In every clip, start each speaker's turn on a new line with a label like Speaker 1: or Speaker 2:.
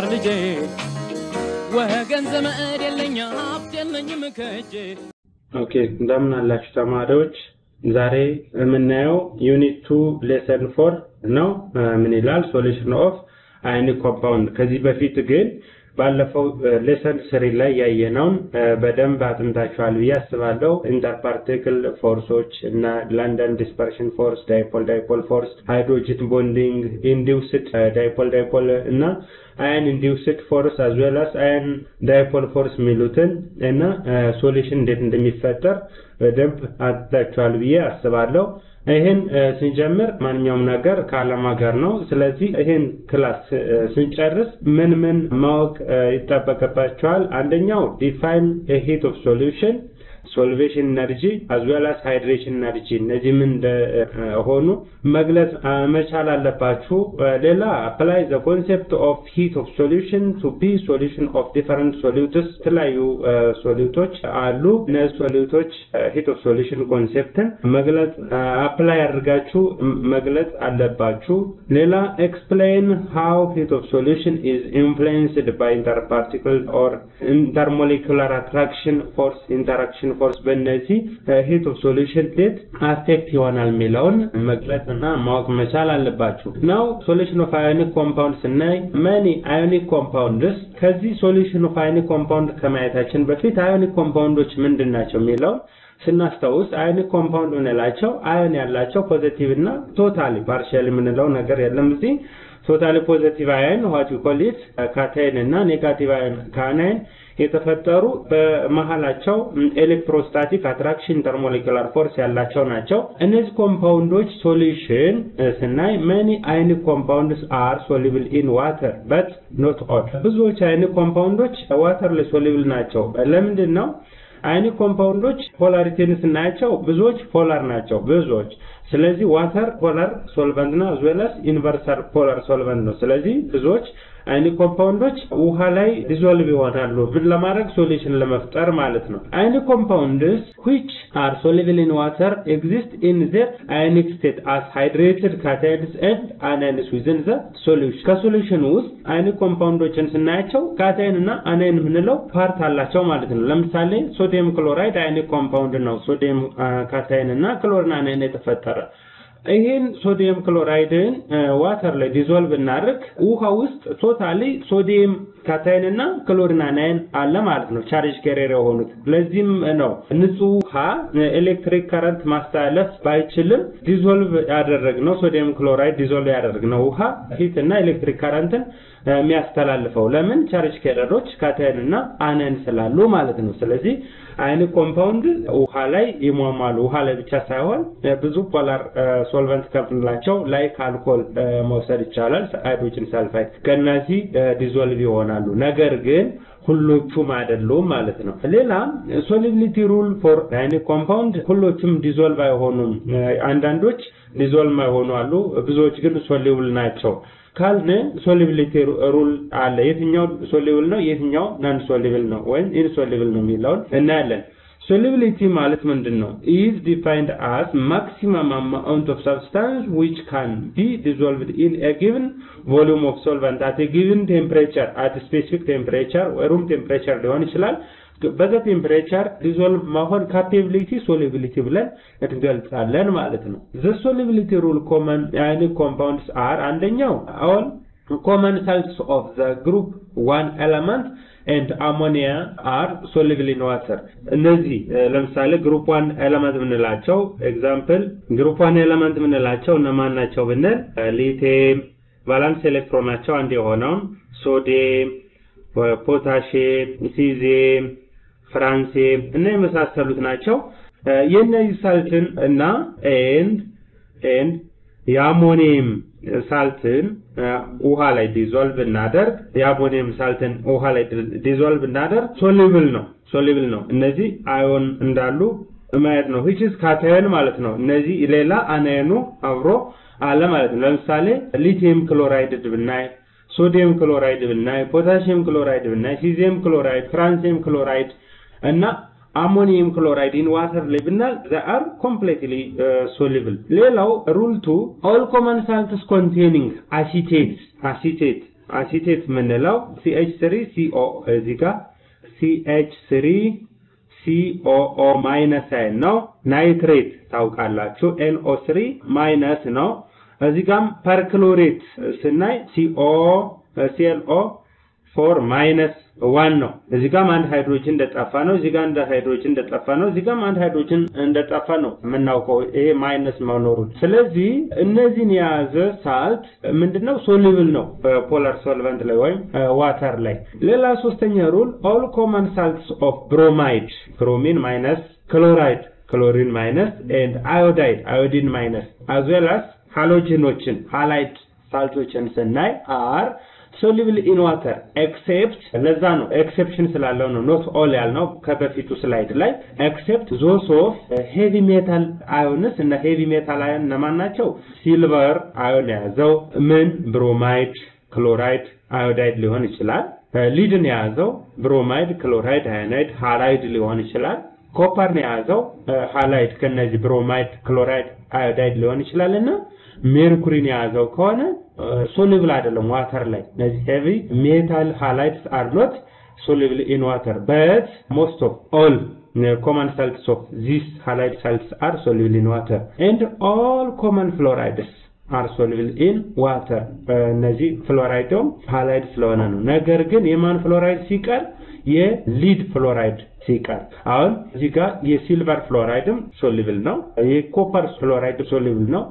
Speaker 1: ማር ልጄ ወገን ዘመድ የለኝ ሀብት የለኝም ከእጄ
Speaker 2: okay እንደምን አላችሁ ተማሪዎች? ዛሬ የምናየው unit two lesson four ነው። ምን ይላል? solution of ionic compound። ከዚህ በፊት ግን ባለፈው lesson three ላይ ያየነውን በደንብ አጥንታችኋል ብዬ አስባለሁ። interparticle force ኦች እና London dispersion force፣ dipole dipole force፣ hydrogen bonding፣ induced dipole dipole እና ion induced force as well as ion dipole force የሚሉትን እና solution እንዴት እንደሚፈጠር በደንብ አጥንታችኋል ብዬ አስባለሁ። ይህን ስንጀምር ማንኛውም ነገር ከዓላማ ጋር ነው። ስለዚህ ይህን class ስንጨርስ ምን ምን ማወቅ ይጠበቅባቸዋል? አንደኛው define heat of solution solvation energy as well hydration energy እነዚህ ምን እንደሆኑ መግለጽ መቻል አለባችሁ። ሌላ apply the concept of heat of solution to be solution of different solutes የተለያዩ solute ኦች አሉ። እነዚህ solute ኦች heat of solution concept ን መግለጽ apply አድርጋችሁ መግለጽ አለባችሁ። ሌላ explain how heat of solution is influenced by interparticle or intermolecular attraction force interaction force በእነዚህ heat of solution እንዴት affect ይሆናል የሚለውን መግለጽ እና ማወቅ መቻል አለባችሁ። now solution of ionic compound ስናይ many ionic compounds ከዚህ solution of ionic compound ከማየታችን በፊት ionic compound ኦች ምንድን ናቸው የሚለውን ስናስታውስ ionic compound ምንላቸው ion ያላቸው positive እና totally partial የምንለው ነገር የለም እዚህ totally positive ion what you call it cation እና negative ion anion የተፈጠሩ በመሃላቸው electrostatic attraction intermolecular force ያላቸው ናቸው። እነዚህ compound ኦች solution ስናይ many ionic compounds are soluble in water but not all። ብዙዎች ionic compound ኦች water ላይ soluble ናቸው። ለምንድን ነው? ionic compound ኦች polarity ን ስናያቸው ብዙዎች polar ናቸው ብዙዎች ስለዚህ water polar solvent ነው as well as universal polar solvent ነው ስለዚህ ብዙዎች ionic compound ኦች ውሃ ላይ dissolve ይሆናሉ ምን ለማድረግ solution ለመፍጠር ማለት ነው። ionic compounds which are soluble in water exist in their ionic state as hydrated cations and anions within the solution. ከ solution ውስጥ ionic compound ኦችን ስናያቸው ካታይን እና anion የምንለው part አላቸው ማለት ነው። ለምሳሌ sodium chloride ionic compound ነው። sodium cation እና chlorine anion የተፈጠረ ይህን sodium chloride ን water ላይ dissolve እናድርግ ውሃ ውስጥ totally sodium cation እና chlorine anion አለ ማለት ነው። charge carrier የሆኑት ለዚህም ነው። ንጹህ ውሃ electric current ማስተላለፍ ባይችልም dissolve ያደረግነው sodium chloride dissolve ያደረግነው ውሃ heat እና electric current ን የሚያስተላልፈው። ለምን? ቻርጅ ከረሮች ካታይን እና anion ስላሉ ማለት ነው። ስለዚህ ionic compound ውሃ ላይ ይሟሟሉ። ውሃ ላይ ብቻ ሳይሆን ብዙ polar solvent ከምንላቸው like alcohol መውሰድ ይቻላል። hydrogen sulfide ከእነዚህ dissolve ይሆናሉ። ነገር ግን ሁሎቹም አይደሉም ማለት ነው። ሌላ solubility rule for ionic compound ሁሎቹም dissolve አይሆኑም። አንዳንዶች dissolve አይሆኑ አሉ። ብዙዎች ግን soluble ናቸው ካልን solubility rule አለ። የትኛው soluble ነው? የትኛው non soluble ነው? ወይም insoluble ነው የሚለውን እናያለን። solubility ማለት ምንድን ነው is defined as maximum amount of substance which can be dissolved in a given volume of solvent at given temperature at specific temperature room temperature ሊሆን ይችላል በዛ temperature dissolve መሆን capability solubility ብለን እንገልጻለን ማለት ነው። the solubility rule common ionic compounds are አንደኛው all common salts of the group one element and ammonia are soluble in water። እነዚህ ለምሳሌ group one element የምንላቸው example group one element የምንላቸው እነማን ናቸው ብንል lithium valence electron ኣቸው አንድ የሆነውን sodium potassium cesium francium እና የመሳሰሉት ናቸው። የእነዚህ salt ን እና and and የ ammonium salt ን ውሃ ላይ dissolve እናደርግ። የ ammonium salt ን ውሃ ላይ dissolve እናደርግ። soluble ነው soluble ነው። እነዚህ ion እንዳሉ ማየት ነው። which is ማለት ነው። እነዚህ ሌላ anion ኑ አብሮ አለ ማለት ነው። ለምሳሌ lithium chloride ብናይ sodium chloride ብናይ potassium chloride ብናይ cesium chloride francium chloride እና ammonium chloride in water ላይ ብናል completely uh, soluble ሌላው rule two all common salts containing acetate acetate acetate የምንለው CH three CO እዚህ ጋር CH three COO minus ion ነው። nitrate ታውቃላችሁ NO three minus ነው። እዚህ ጋም perchlorate ስናይ CO ClO four minus one ነው። እዚህ ጋም አንድ ሃይድሮጅን እንደጠፋ ነው። እዚህ ጋር አንድ ሃይድሮጅን እንደጠፋ ነው። እዚህ ጋም አንድ ሃይድሮጅን እንደጠፋ ነው የምናውቀው ይሄ minus መኖሩን። ስለዚህ እነዚህን የያዘ salt ምንድነው soluble ነው በ polar solvent ላይ ወይም water ላይ። ሌላ ሶስተኛ rule all common salts of bromide bromine minus chloride chlorine minus and iodide iodine minus as well as halogen ኦችን halide salt ኦችን ስናይ are soluble in water except ለዛ ነው exception ስላለው ነው not all ያልነው ከበፊቱ slide ላይ except those of heavy metal ions እና heavy metal ion እነማን ናቸው? silver ion የያዘው ምን bromide፣ chloride፣ iodide ሊሆን ይችላል። lead ን የያዘው bromide፣ chloride፣ iodide፣ halide ሊሆን ይችላል። copper ን የያዘው halide ከነዚህ bromide፣ chloride፣ iodide ሊሆን ይችላል እና ሜርኩሪን የያዘው ከሆነ soluble አይደለም water ላይ እነዚህ heavy metal halides are not soluble in water but most of all common salts of these halide salts are soluble in water and all common fluorides are soluble in water. እነዚህ fluoride ም halide ስለሆነ ነው። ነገር ግን የማን fluoride ሲቀር? የ lead fluoride ሲቀር። አሁን እዚህ ጋር የሲልቨር ፍሎራይድም ሶሉብል ነው። የኮፐር ፍሎራይድ ሶሉብል ነው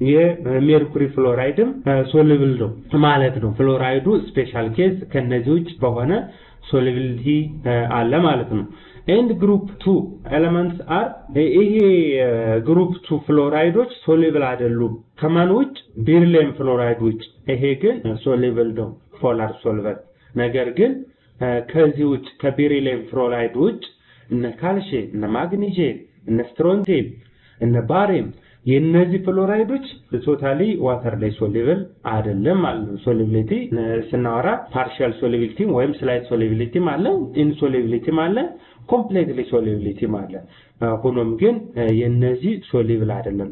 Speaker 2: የሜርኩሪ ፍሎራይድም soluble ነው ማለት ነው። fluoride ኡ special case ከነዚህ ውጭ በሆነ solubility አለ ማለት ነው። and group two elements are ይሄ group two fluoride ኦች soluble አይደሉም። ከማን ውጭ? beryllium fluoride ውጭ። ይሄ ግን soluble ነው polar solvent። ነገር ግን ከዚህ ውጭ ከ beryllium fluoride ውጭ እነ ካልሽየም፣ እነ ማግኒዥየም፣ እነ strontium፣ እነ barium የእነዚህ fluoride ኦች totally water ላይ soluble አይደለም ማለት ነው። solubility ስናወራ partial solubility ወይም slight solubility ም አለ፣ insolubility ም አለ፣ completely solubility ም አለ። ሆኖም ግን የእነዚህ soluble አይደለም።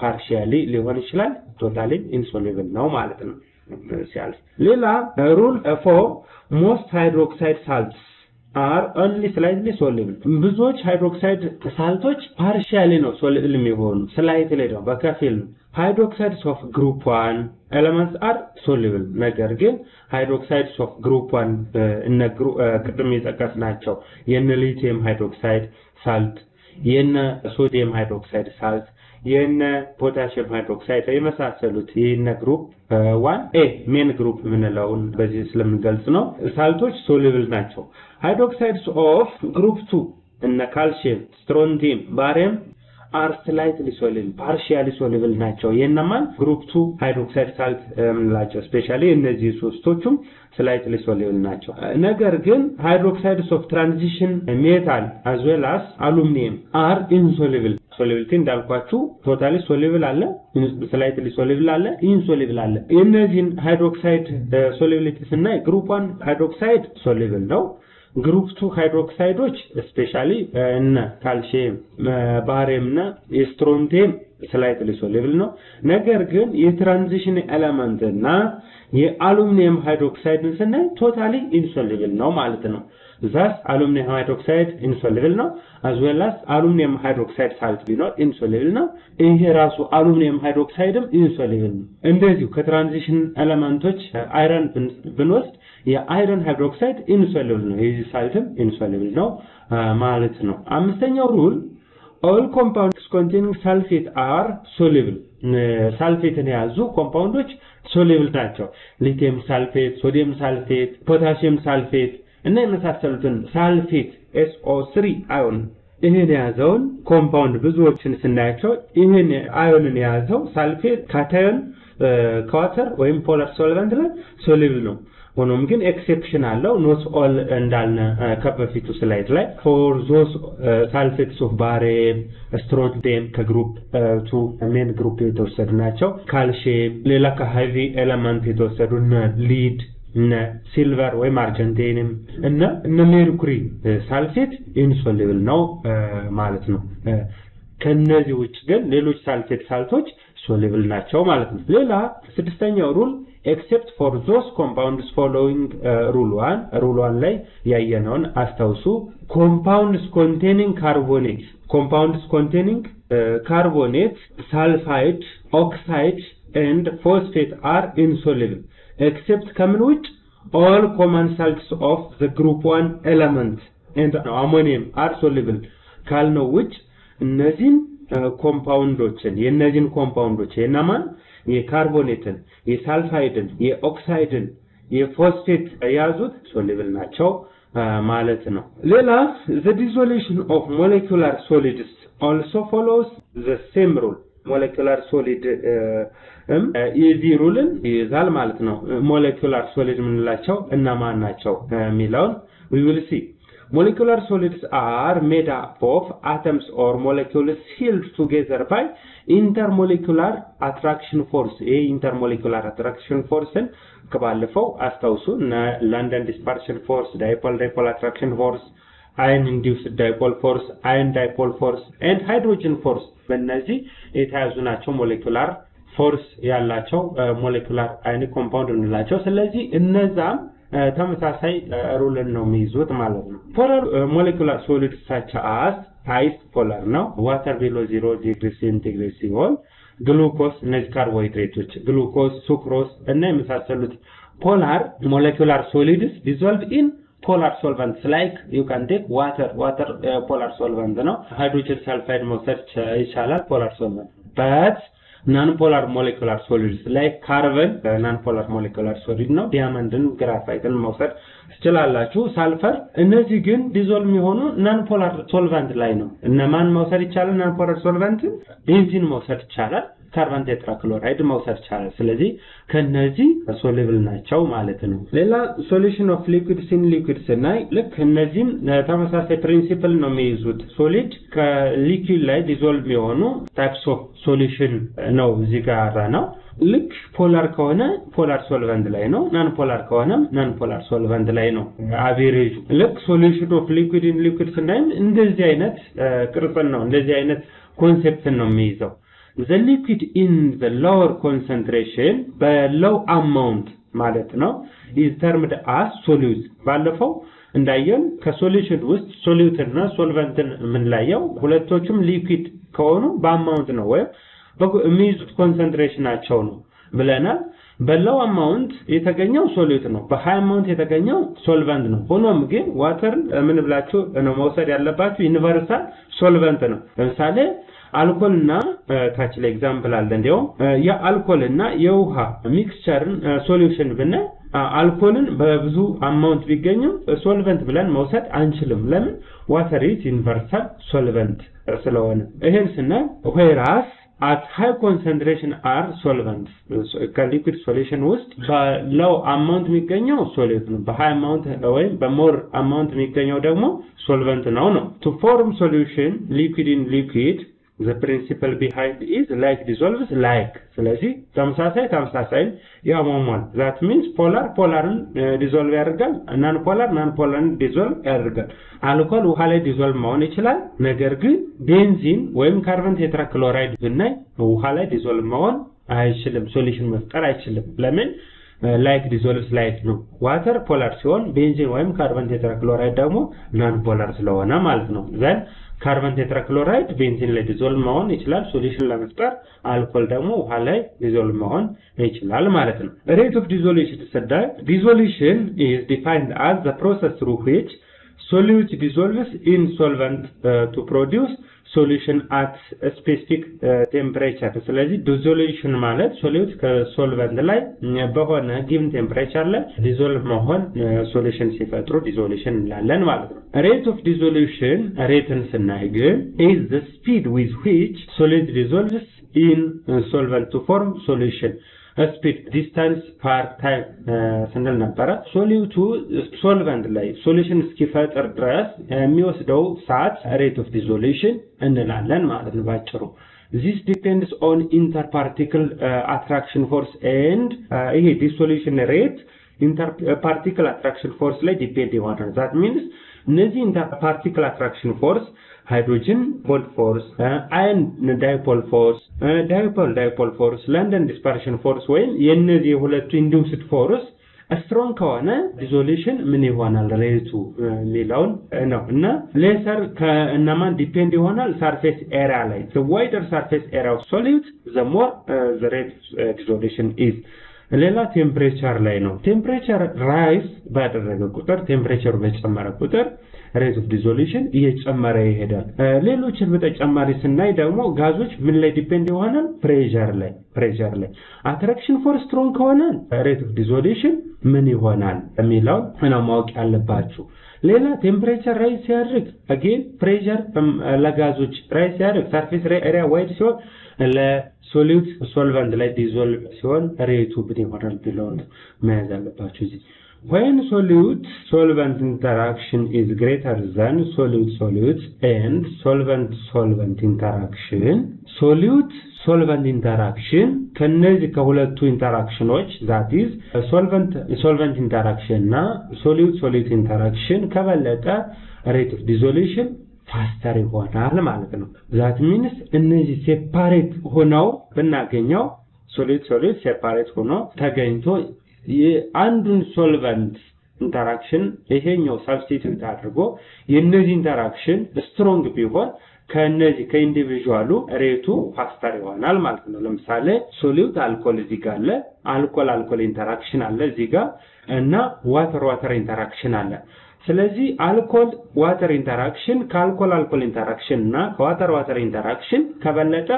Speaker 2: partially ሊሆን ይችላል፣ totally insoluble ነው ማለት ነው ሲያልፍ። ሌላ rule four most hydroxide salts are only slightly soluble ብዙዎች hydroxide salt ኦች partially ነው soluble የሚሆኑ። slightly ነው በከፊል ነው። hydroxides of group one elements are soluble ነገር ግን hydroxides of group one እነ ቅድም የጠቀስናቸው የነ lithium hydroxide salt የነ sodium hydroxide salt የነ potassium hydroxide የመሳሰሉት የነ group one ኤ main group የምንለውን በዚህ ስለምንገልጽ ነው። salt ኦች soluble ናቸው። hydroxides of group two እነ calcium፣ strontium፣ barium are slightly soluble partially soluble ናቸው። የነማን group two hydroxide salt የምንላቸው specially እነዚህ ሶስቶቹም slightly soluble ናቸው። ነገር ግን hydroxides of transition metal as well as aluminium are insoluble solubility እንዳልኳችሁ ቶታሊ ሶሉብል አለ፣ ስላይትሊ ሶሉብል አለ፣ ኢንሶሉብል አለ። የእነዚህን ሃይድሮክሳይድ ሶሉቢሊቲ ስናይ ግሩፕ ዋን ሃይድሮክሳይድ ሶሉብል ነው። ግሩፕ ቱ ሃይድሮክሳይዶች ስፔሻሊ እነ ካልሽየም፣ ባሪየም እና የስትሮንቲየም ስላይትሊ ሶሉብል ነው። ነገር ግን የትራንዚሽን ኤለመንት እና የአሉሚኒየም ሃይድሮክሳይድን ስናይ ቶታሊ ኢንሶሉብል ነው ማለት ነው። ዛስ አሉሚኒየም ሃይድሮክሳይድ ኢንሶሉብል ነው። አዝ ዌል አስ አሉሚኒየም ሃይድሮክሳይድ ሳልት ቢኖር ኢንሶሉብል ነው። ይሄ ራሱ አሉሚኒየም ሃይድሮክሳይድም ኢንሶሉብል ነው። እንደዚሁ ከትራንዚሽን ኤለመንቶች አይረን ብንወስድ የአይረን ሃይድሮክሳይድ ኢንሶሉብል ነው። የዚህ ሳልትም ኢንሶሉብል ነው ማለት ነው። አምስተኛው rule all compounds containing sulfate are soluble sulfate ን የያዙ compound ኦች soluble ናቸው። lithium sulfate፣ sodium sulfate፣ potassium sulfate እና የመሳሰሉትን sulfate SO three ion ይህን የያዘውን compound ብዙዎችን ስናያቸው ይህን ion ን የያዘው sulfate cation ከ water ወይም polar solvent ላይ soluble ነው። ሆኖም ግን exception አለው not all እንዳልነ ከበፊቱ slide ላይ for those sulfates of barium strontium ከ group two main group የተወሰዱ ናቸው። ካልሽየም ሌላ ከ heavy element የተወሰዱ lead እነ silver ወይም argentum እና እነ mercury sulfate insoluble ነው ማለት ነው። ከነዚህ ውጭ ግን ሌሎች sulfate salt ኦች soluble ናቸው ማለት ነው። ሌላ ስድስተኛው rule except for those compounds following rule one rule one ላይ ያየነውን አስታውሱ። compounds containing carbonate compounds containing carbonate sulfide oxide and phosphate are insoluble except ከምን ውጭ all common salts of the group one element and ammonium are soluble ካልነው ውጭ እነዚህን compound ኦችን የእነዚህን compound ኦች የእነማን የካርቦኔትን፣ የሳልፋይድን፣ የኦክሳይድን፣ የፎስፌት የያዙት soluble ናቸው ማለት ነው። ሌላ the dissolution of molecular solids also follows the same rule ሞለኪላር ሶሊድ የዚህ ሩልን ይይዛል ማለት ነው። ሞለኪላር ሶሊድ የምንላቸው እነማን ናቸው የሚለውን see molecular solids are made up of atoms or molecules held together by intermolecular attraction force ይሄ intermolecular attraction forceን ከባለፈው አስታውሱ London dispersion force dipole dipole attraction force ion induced dipole force ion dipole force and hydrogen force በእነዚህ የተያዙ ናቸው molecular force ያላቸው molecular አይነት compound እንላቸው ስለዚህ እነዛም ተመሳሳይ rule ን ነው የሚይዙት ማለት ነው። polar molecular solid such as ice polar ነው። water below zero degree centigrade ሲሆን ግሉኮስ እነዚህ carbohydrate ኦች glucose sucrose እና የመሳሰሉት polar molecular solids dissolve in polar solvents like you can take water water polar solvent ነው hydrogen sulfide መውሰድ ይቻላል polar solvent but non polar molecular solids like carbon non polar molecular solid ነው diamond ን graphite ን መውሰድ ትችላላችሁ ሳልፈር እነዚህ ግን dissolve የሚሆኑ non polar solvent ላይ ነው. እነማን መውሰድ ይቻላል? non polar benzene መውሰድ ይቻላል carbon tetrachloride መውሰድ ይቻላል ስለዚህ ከነዚህ soluble ናቸው ማለት ነው። ሌላ solution of liquids in liquid ስናይ ልክ እነዚህም ተመሳሳይ principle ነው የሚይዙት። solid ከ liquid ላይ dissolve የሆኑ types of solution ነው እዚህ ጋር ነው ልክ polar ከሆነ polar solvent ላይ ነው non polar ከሆነም non polar solvent ላይ ነው average ኡ። ልክ solution of liquid in liquid ስናይም እንደዚህ አይነት ቅርጽን ነው እንደዚህ አይነት concept ን ነው የሚይዘው the liquid in the lower concentration በ low amount ማለት ነው is termed as solute. ባለፈው እንዳየን ከ solution ውስጥ solute እና solvent ን የምንለየው ሁለቶቹም liquid ከሆኑ በ amount ነው ወይም የሚይዙት concentration ኣቸው ነው ብለናል። በ low amount የተገኘው solute ነው። በ high amount የተገኘው solvent ነው። ሆኖም ግን water ምን ብላችሁ ነው መውሰድ ያለባችሁ? universal solvent ነው። ለምሳሌ አልኮል እና ታች ላይ example አለ እንዲያውም የአልኮል እና የውሃ mixture ን solution ብናይ አልኮልን በብዙ amount ቢገኝም solvent ብለን መውሰድ አንችልም። ለምን? water is universal solvent ስለሆነ። ይሄን ስናይ whereas at high concentration are solvents ከ liquid solution ውስጥ በ low amount የሚገኘው solute ነው። በ high amount ወይም በ more amount የሚገኘው ደግሞ solvent ነው ነው። to form solution liquid in liquid the principle behind is like dissolves like. ስለዚህ ተመሳሳይ ተመሳሳይ ያሟሟል. That means polar polar ን dissolve ያደርጋል። non polar non polar ን dissolve ያደርጋል። አልኮል ውሃ ላይ dissolve መሆን ይችላል። ነገር ግን benzene ወይም carbon tetrachloride ብናይ ውሃ ላይ dissolve መሆን አይችልም። solution መፍጠር አይችልም። ለምን? like dissolves like ነው። water polar ሲሆን benzene ወይም carbon tetrachloride ደግሞ non polar ስለሆነ ማለት ነው። then carbon tetrachloride benzene ላይ dissolve መሆን ይችላል። solution ለመፍጠር አልኮል ደግሞ ውሃ ላይ dissolve መሆን ይችላል ማለት ነው። rate of dissolution ስናይ dissolution is defined as the process through which solute dissolves in solvent uh, to a specific uh, temperature ስለዚህ dissolution ማለት solute ከ solvent ላይ በሆነ given temperature ላይ dissolve መሆን solution ሲፈጥሩ dissolution እንላለን ማለት ነው rate of dissolution rate ን ስናይ ግን the speed with which solid dissolves in uh, solvent to form solution speed distance per time ስንል ነበረ። solute ኡ solvent ላይ solution እስኪፈጥር ድረስ የሚወስደው ሰዓት rate of dissolution እንላለን ማለት ነው ባጭሩ። Depends on interparticle uh, attraction force and uh, ይሄ dissolution rate interparticle attraction force ላይ depend ይሆናል። that means እነዚህ interparticle attraction force hydrogen pole force፣ ion dipole force፣ dipole dipole force፣ London dispersion force ወይም የእነዚህ የሁለቱ induced force strong ከሆነ dissolution ምን ይሆናል rate ኡ የሚለውን ነው። እና lesser ከእነማን depend ይሆናል? surface area ላይ። wider surface area solid the more the rate dissolution is ሌላ temperature ላይ ነው። temperature rise ባደረገ ቁጥር temperature በጨመረ ቁጥር rate of dissolution እየጨመረ ይሄዳል። ሌሎችን በተጨማሪ ስናይ ደግሞ ጋዞች ምን ላይ depend ይሆናል pressure ላይ pressure ላይ attraction force strong ከሆነ rate of dissolution ምን ይሆናል የሚለው ነው ማወቅ ያለባችሁ። ሌላ temperature rise ሲያደርግ again pressure ለጋዞች rise ሲያደርግ surface area wide ሲሆን ለ solid solvent ላይ dissolve ሲሆን rate ኡ ምን ይሆናል ብለውን መያዝ አለባችሁ እዚህ when solute solvent interaction is greater than solute solute and solvent solvent interaction solute solvent interaction ከነዚህ ከሁለቱ interaction ኖች that is solvent solvent interaction እና solute solute interaction ከበለጠ rate of dissolution faster ይሆናል ማለት ነው። that means እነዚህ separate ሆነው ብናገኘው solute solute separate ሆኖ ተገኝቶ የአንዱን solvent interaction ይሄኛው substitute አድርጎ የእነዚህ interaction strong ቢሆን ከነዚህ ከ individual ኡ rate ኡ faster ይሆናል ማለት ነው። ለምሳሌ solute alcohol እዚህ ጋር አለ alcohol alcohol interaction አለ እዚህ ጋር እና water water interaction አለ። ስለዚህ alcohol water interaction ከ alcohol alcohol interaction እና ከ water water interaction ከበለጠ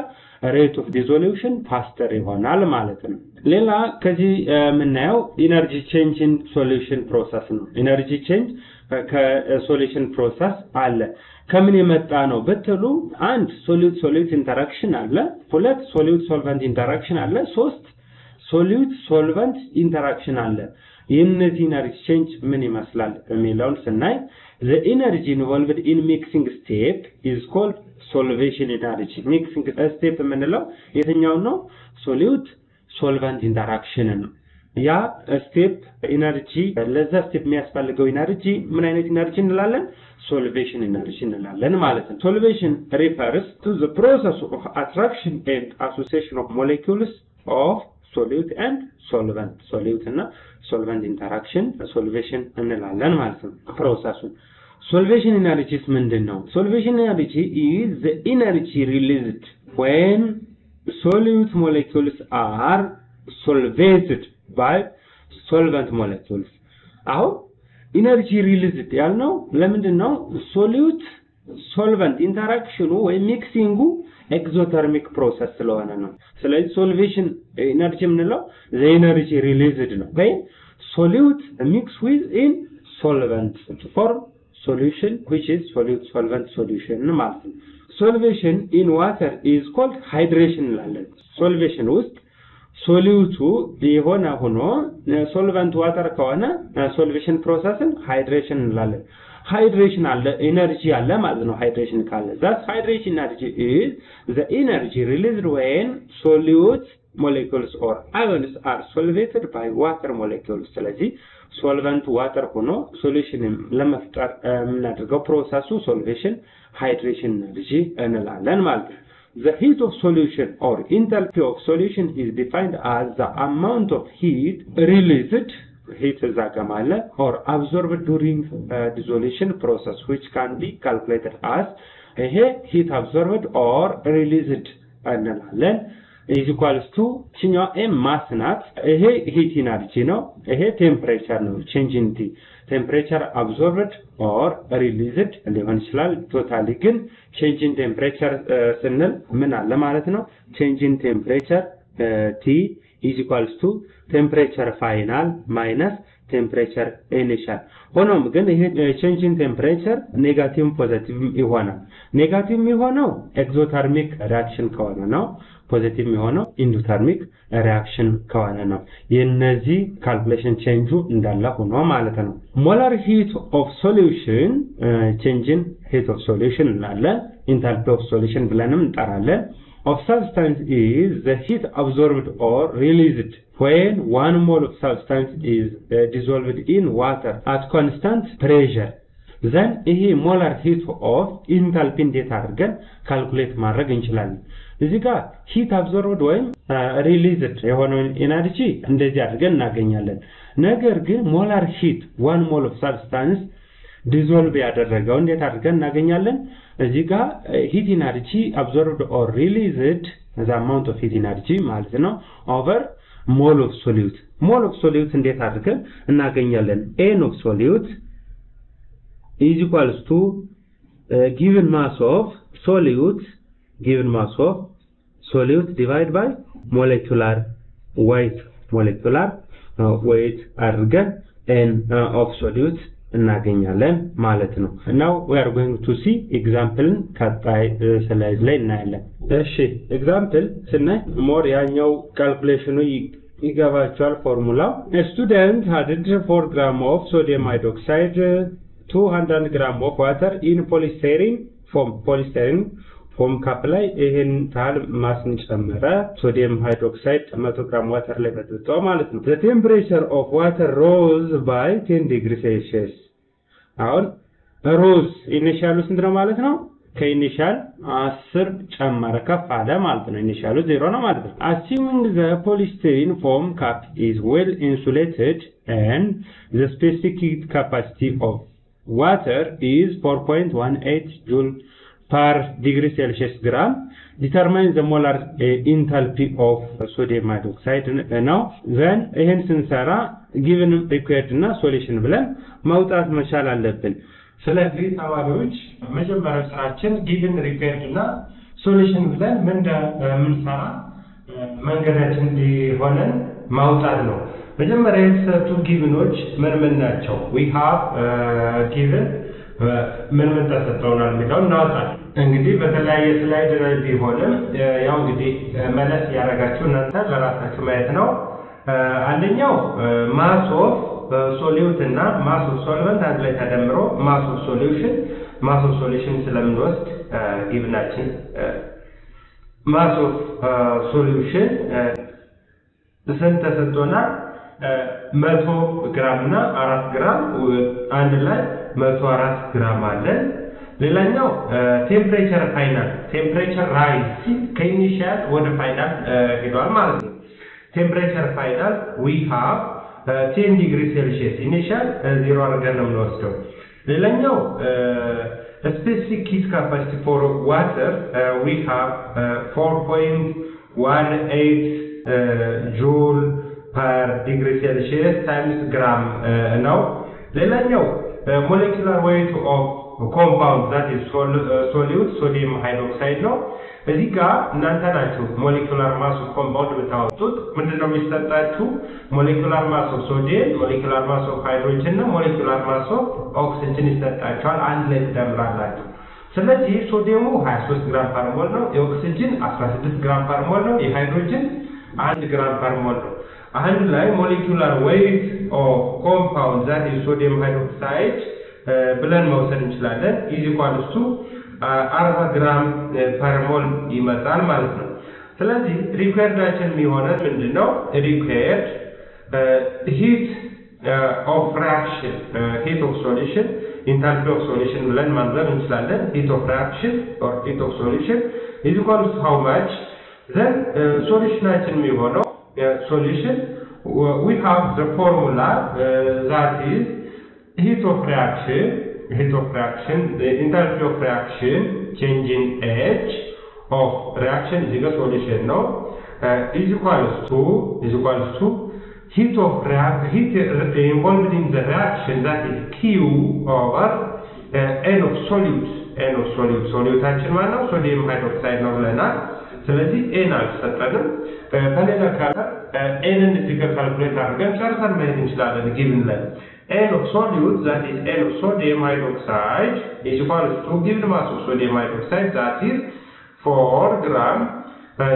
Speaker 2: rate of dissolution faster ይሆናል ማለት ነው ሌላ ከዚህ የምናየው energy change in solution process ነው። energy change ከ solution process አለ። ከምን የመጣ ነው ብትሉ አንድ solute solute interaction አለ ሁለት solute solvent interaction አለ ሶስት solute solvent interaction አለ። የእነዚህ energy change ምን ይመስላል የሚለውን ስናይ energy involved in mixing step is called solvation energy. Mixing step የምንለው የትኛው ነው? solute solvent interaction ያ step energy ለዛ step የሚያስፈልገው energy ምን አይነት energy እንላለን? solvation energy እንላለን ማለት ነው። solvation refers to the process of attraction and association of molecules of solute and solvent solute እና solvent interaction solvation እንላለን ማለት ነው። process ኡን solvation energy's ምንድን ነው solvation energy is the energy released when solute molecules are solvated by solvent molecules አሁን energy released ያልነው ለምንድን ነው solute solvent interaction ኑ ወይም mixing ጉ exothermic process ስለሆነ ነው። ስለዚህ solvation energy የምንለው energy released ነው። ወይም solute mix with in solvent form solution which is solute solvent solution ማለት ነው solvation in water is called hydration እንላለን solvation ውስጥ solute ኡ የሆነ ሆኖ solvent water ከሆነ solvation process ን hydration እንላለን hydration አለ energy አለ ማለት ነው hydration ካለ that hydration energy is the energy released when solute molecules or ions are solvated by water molecules. ስለዚህ ሶልቨንት ዋተር ሆኖ ሶሉሽን ለመፍጠር የምናደርገው ፕሮሰሱ ሶልቬሽን ሃይድሬሽን ኤነርጂ እንላለን ማለት ነው The heat of solution or enthalpy of solution is defined as the amount of heat released heat እዛ ጋር አለ or absorbed during uh, dissolution process which can be calculated as ይሄ heat absorbed or released እንላለን equals to ችኛዋ m mass ናት ይሄ heat energy ነው ይሄ temperature ነው change T temperature absorbed or released ሊሆን ይችላል totally ግን change in temperature ስንል ምን አለ ማለት ነው change in temperature T is to temperature final minus temperature initial ሆኖም ግን change in temperature negative positive ይሆናል negative የሚሆነው exothermic reaction ከሆነ ነው። positive የሚሆነው endothermic reaction ከሆነ ነው። የነዚህ calculation change ኡ እንዳለ ሆኖ ማለት ነው። molar heat of solution change in heat of solution እንላለን። enthalpy of solution ብለንም እንጠራለን። Of substance is the heat absorbed or released when one mole of substance is uh, dissolved in water at constant pressure then ይሄ molar heat of enthalpy እንዴት አድርገን calculate ማድረግ እንችላለን? እዚህ ጋር heat absorbed ወይም released የሆነውን energy እንደዚህ አድርገን እናገኛለን። ነገር ግን molar heat one mole of substance dissolve ያደረገው እንዴት አድርገን እናገኛለን? እዚህ ጋር heat energy absorbed or released the amount of heat energy ማለት ነው over mole of solute ሞል ኦፍ ሶሊዩት እንዴት አድርገን እናገኛለን? ኤን ኦፍ ሶሊዩት is equals to uh, given mass of solute given mass of solute divided by molecular weight molecular uh, weight አድርገን n uh, of solute እናገኛለን ማለት ነው። now we are going to see example ቀጣይ ስላይድ ላይ እናያለን። እሺ example ስናይ more ያኛው calculation ኑ ይገባቸዋል formula ው student added 4 gram of sodium hydroxide 200 gram of water in polystyrene foam polystyrene foam cup ላይ ይሄን ታህል mass ን ጨመረ sodium hydroxide 100 gram water ላይ በጥብጦ ማለት ነው። temperature of water rose by 10 degree celsius አሁን ሮዝ ኢኒሻሉ ስንት ነው ማለት ነው? ከኢኒሻል 10 ጨመረ ከፍ አለ ማለት ነው። ኢኒሻሉ ዜሮ ነው ማለት ነው። the polystyrene foam cup is well insulated and the specific heat capacity of water is 4.18 joule per degree Celsius gram. Determine the molar uh, enthalpy of sodium hydroxide ነው። then ይሄን ስንሰራ given required እና solution ብለን ማውጣት መቻል አለብን። ስለዚህ ተማሪዎች መጀመሪያ ስራችን given required እና solution ብለን ምን እንደምንሰራ መንገዳችን እንዲሆነን ማውጣት ነው። መጀመሪያ የተሰጡ given ኖች ምን ምን ናቸው? we have given ምን ምን ተሰጥተውናል የሚለውን እናወጣለን። እንግዲህ በተለያየ slide ላይ ቢሆንም ያው እንግዲህ መለስ ያደረጋችሁ እናንተ ለራሳችሁ ማየት ነው። አንደኛው mass of solute እና mass of solvent አንድ ላይ ተደምሮ mass of solution mass of solution ስለምንወስድ given ኣችን mass of solution ስንት ተሰጥቶናል? መቶ ግራም እና አራት ግራም አንድ ላይ መቶ አራት ግራም አለን። ሌላኛው ቴምፕሬቸር ፋይናል ቴምፕሬቸር ራይዝ ከኢኒሺያል ወደ ፋይናል ሄዷል ማለት ነው። ቴምፕሬቸር ፋይናል ዊ ሃቭ ቴን ዲግሪ ሴልሺየስ ኢኒሺያል ዜሮ አድርገን ነው የምንወስደው። ሌላኛው ስፔሲፊክ ሂት ካፓሲቲ ፎር ዋተር ዊ ሃቭ ፎር ፖይንት ዋን ኤይት ጁል ፐር ዲግሪ ሴልሺየስ ታይምስ ግራም ነው። ሌላኛው molecular weight of compound that is solute sodium hydroxide ነው። እዚህ ጋር እናንተ ናችሁ molecular mass of compound የምታወጡት። ምንድን ነው የሚሰጣችሁ? molecular mass of sodium፣ molecular mass of hydrogen እና molecular mass of oxygen ይሰጣችኋል። አንድ ላይ ትደምራላችሁ። ስለዚህ ሶዲየሙ 23 gram per mole ነው። የኦክሲጅን 16 gram per mole ነው። የሃይድሮጅን አንድ gram per mole ነው። አንድ ላይ molecular weight of compound that is sodium hydroxide ብለን መውሰድ እንችላለን። is equals to 40 gram per mole ይመጣል ማለት ነው። ስለዚህ required ኣችን የሚሆነ ምንድን ነው? required heat of reaction heat of solution enthalpy of solution ብለን ማንበብ እንችላለን። heat of reaction ኦር ሂት ኦፍ ሶሉሽን ኢዝ ኢኳልስ ቱ ሃው ማች ዘን ሶሉሽናችን የሚሆነው solution we have the formula uh, that is heat of reaction heat of reaction the enthalpy of reaction change in H of reaction is equal solution no uh, is equals to is equals to heat of react heat involved in the reaction that is Q over uh, N of solute N of solute solutaችን ማለት ነው ሶዲየም ሃይድሮክሳይድ ነው ብለናል ስለዚህ ኤን አልተሰጠንም በሌላ ካለር N ን እዚህ ጋር calculate አድርገን ጨርሰን መሄድ እንችላለን given ላይ N of solute that is N of sodium hydroxide is equals to given mass of sodium hydroxide that is 4 gram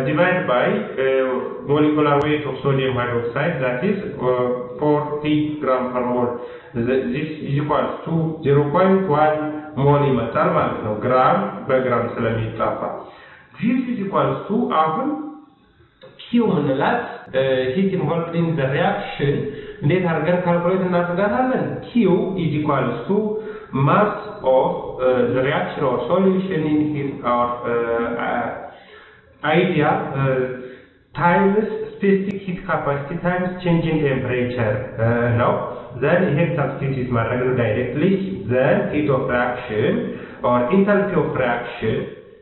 Speaker 2: divided by uh, molecular weight of sodium hydroxide that is uh, 40 gram per mole. This is equals to 0.1 mole ይመጣል ማለት ነው ግራም በግራም ስለሚጣፋ this is equals to አሁን Q ምንላት heat involved in the reaction እንዴት አድርገን calculate እናደርጋታለን? Q is equals to mass of uh, the reaction or solution in his or uh, uh, idea uh, times specific heat capacity times change in temperature uh, ነው then ይሄን substitute ማድረግ ነው directly then heat of reaction or enthalpy of reaction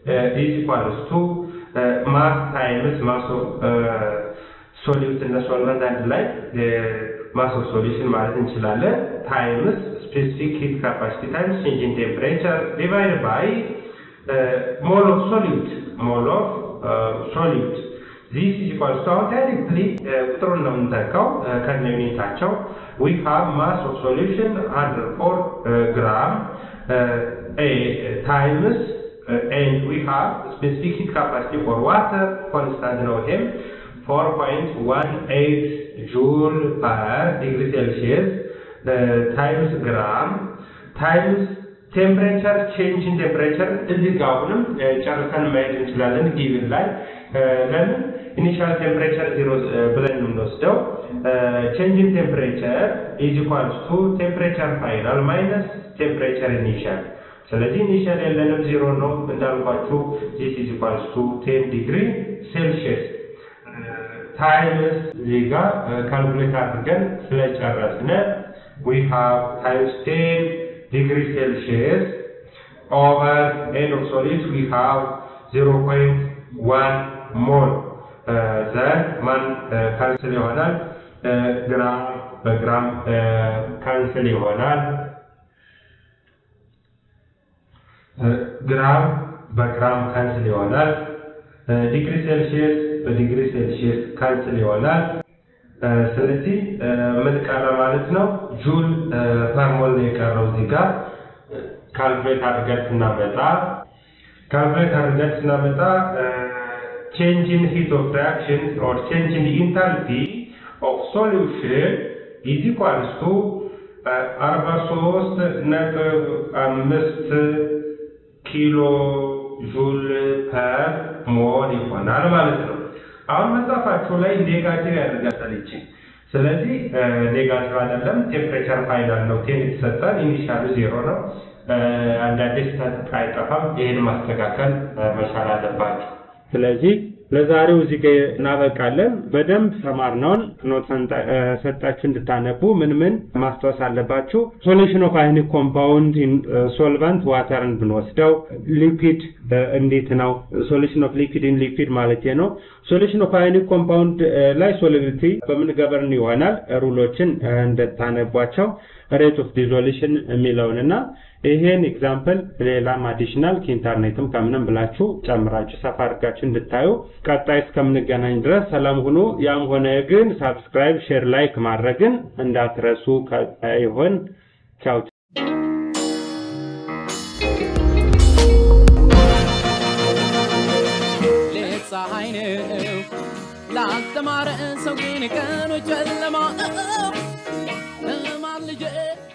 Speaker 2: uh, is equals mass times mass of solute አንድ ላይ ማስ ሶሉሽን ማለት እንችላለን። ታይምስ ስፔሲፊክ ሂት ካፓሲቲ ታይምስ ቼንጅ ኢን ቴምፕሬቸር ዲቫይድ ባይ mole of solute mole of solute this is equals to directly ቁጥሩን ነው የምንተካው። ከነ unit ኣቸው we have mass of solution 104 gram times and we have specific heat capacity for water constant ነው ይሄም 4.18 joule per degree Celsius. Uh, times gram. Times temperature change in temperature. እዚህ ጋር አሁንም ጨርሰን ማየት እንችላለን given ላይ ለምን initial temperature zero ብለን ነው የምንወስደው change in temperature is equals to temperature final minus temperature initial ስለዚህ initial ያለንም ዜሮ ነው። እንዳልኳችሁ this is equals to 10 degree Celsius times እዚህ calculate አድርገን ስለጨረስን we have times 10 degree Celsius over N of solute we have 0.1 mole then ማን cancel ይሆናል ግራም በግራም cancel ይሆናል ግራም በግራም cancel ይሆናል degree Celsius በ degree Celsius cancel ይሆናል። ስለዚህ ምን ቀረ ማለት ነው? joule per mole ነው የቀረው እዚህ ጋር calculate አድርገን ስናመጣ calculate አድርገን ስናመጣ change in heat of reaction or change in enthalpy of solution is equals አርባ ሶስት ነጥብ አምስት kilojoule per mole ይሆናል ማለት ነው። አሁን መጽሐፋቸው ላይ negative ያደርጋታል ይቺ። ስለዚህ negative አይደለም፣ temperature final ነው። ten የተሰጠን initial ኡ zero ነው። አንዳንዴ ስህተት አይጠፋም። ይህን ማስተካከል መቻል አለባቸው። ስለዚህ ለዛሬው እዚህ ጋር እናበቃለን። በደንብ ተማርነውን note ሰጣችሁ እንድታነቡ ምን ምን ማስታወስ አለባችሁ? solution of ionic compound solvent water ን ብንወስደው liquid እንዴት ነው? solution of liquid in liquid ማለት ነው። solution of ionic compound ላይ solubility በምን govern ይሆናል? rule ኦችን እንደታነቧቸው rate of dissolution የሚለውን እና ይሄን example ሌላም additional ከኢንተርኔትም ከምንም ብላችሁ ጨምራችሁ ሰፋ አድርጋችሁ እንድታዩ ቀጣይ እስከምንገናኝ ድረስ ሰላም ሁኑ። ያም ሆነ ግን subscribe፣ share፣ like ማድረግን እንዳትረሱ። ይሆን ቻው።
Speaker 1: ላልተማረ ሰው ግን ቀኑ ጨለማ